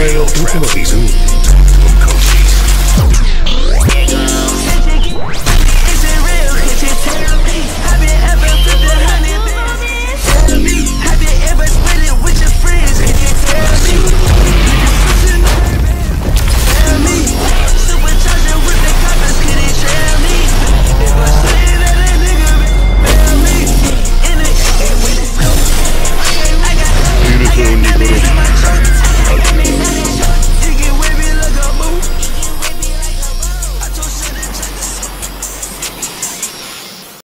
real trap music.